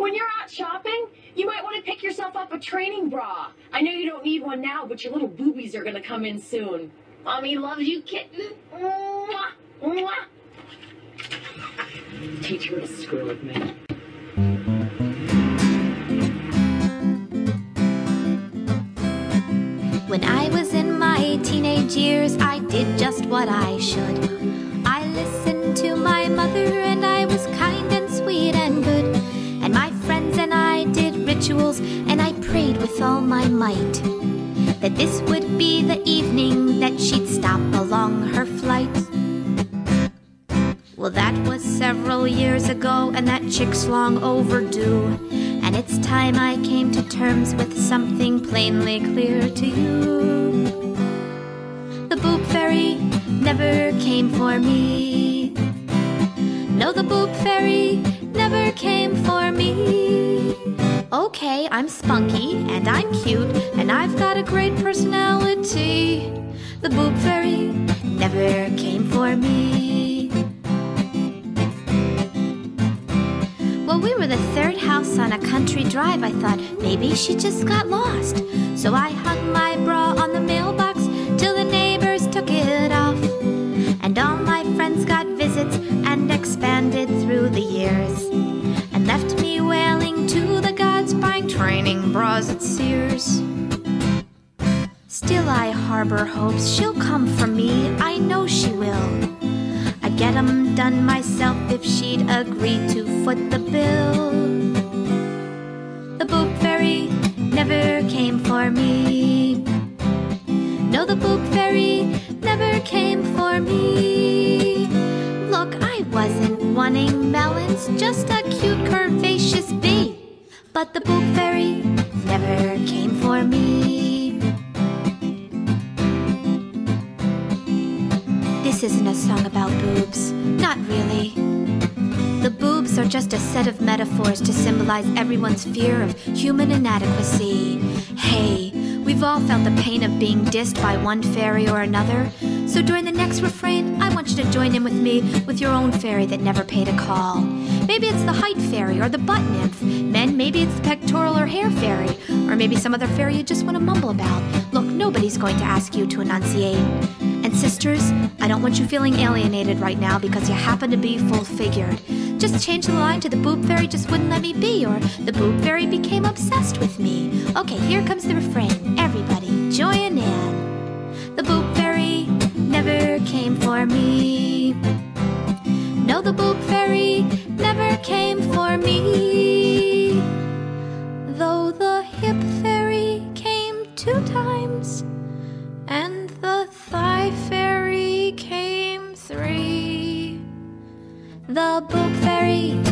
When you're out shopping, you might want to pick yourself up a training bra. I know you don't need one now, but your little boobies are going to come in soon. Mommy loves you, kitten. Mwah, mwah. Teach her to screw with me. When I was in my teenage years, I did just what I should. Rituals, and I prayed with all my might that this would be the evening that she'd stop along her flight. Well, that was several years ago, and that chick's long overdue. And it's time I came to terms with something plainly clear to you. The boob fairy never came for me. No, the boob fairy never came for me. Okay, I'm spunky and I'm cute and I've got a great personality. The boob fairy never came for me. Well, we were the third house on a country drive. I thought maybe she just got lost. So I hung my bra on the mailbox till the neighbors took it off. And all my friends got visits and expanded through the years. Training bras at Sears. Still, I harbor hopes she'll come for me. I know she will. I'd get 'em done myself if she'd agree to foot the bill. The boob fairy never came for me. No, the boob fairy never came for me. Look, I wasn't wanting melons, just a cute bee. But the boob fairy never came for me. This isn't a song about boobs. Not really. The boobs are just a set of metaphors to symbolize everyone's fear of human inadequacy. Hey, we've all felt the pain of being dissed by one fairy or another. So during the next refrain, I want you to join in with me with your own fairy that never paid a call. Maybe it's the height fairy or the butt nymph. Men, maybe it's the pectoral or hair fairy. Or maybe some other fairy you just want to mumble about. Look, nobody's going to ask you to enunciate. And sisters, I don't want you feeling alienated right now because you happen to be full figured. Just change the line to the boob fairy just wouldn't let me be, or the boob fairy became obsessed with me. Okay, here comes the refrain. Everybody, join in. The boob fairy never came for me. The Boob Fairy.